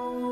Oh.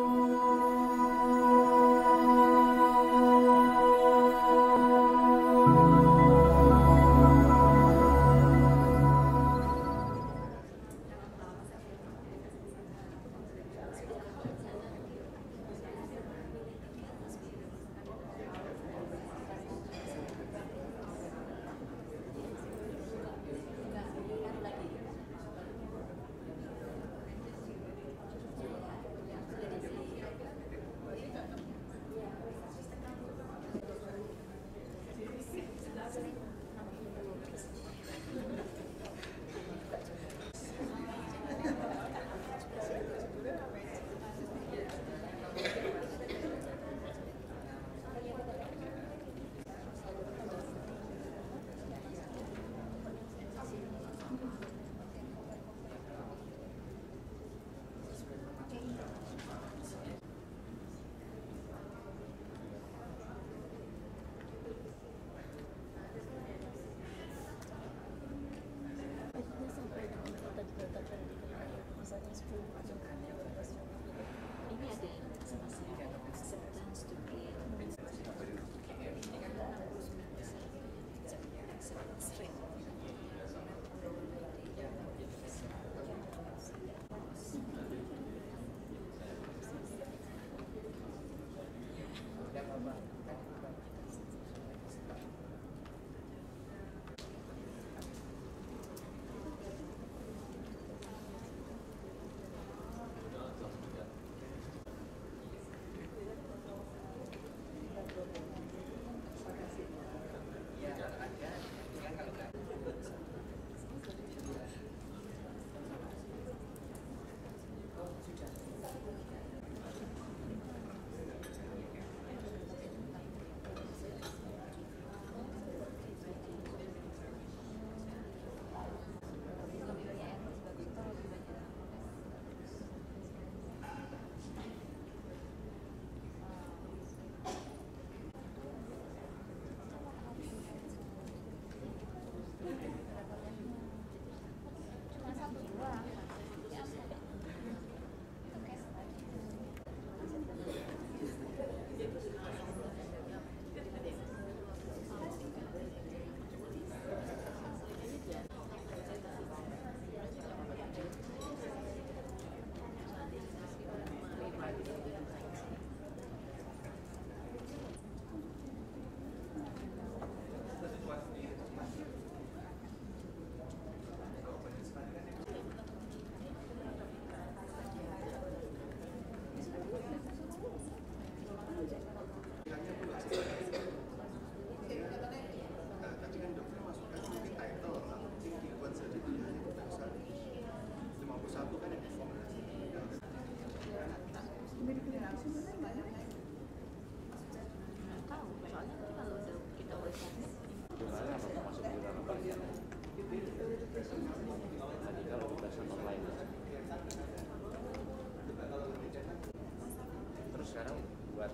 sekarang buat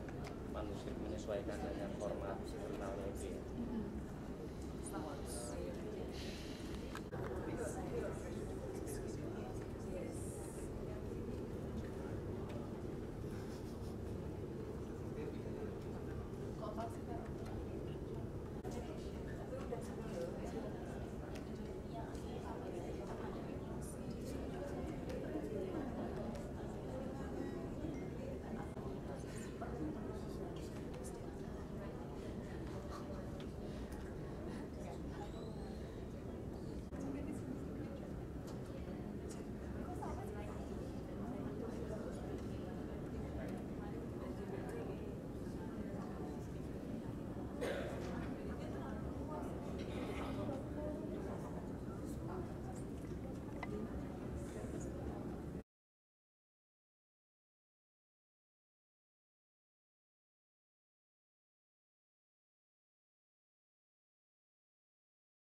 manusia menyesuaikan dengan format internal itu ya.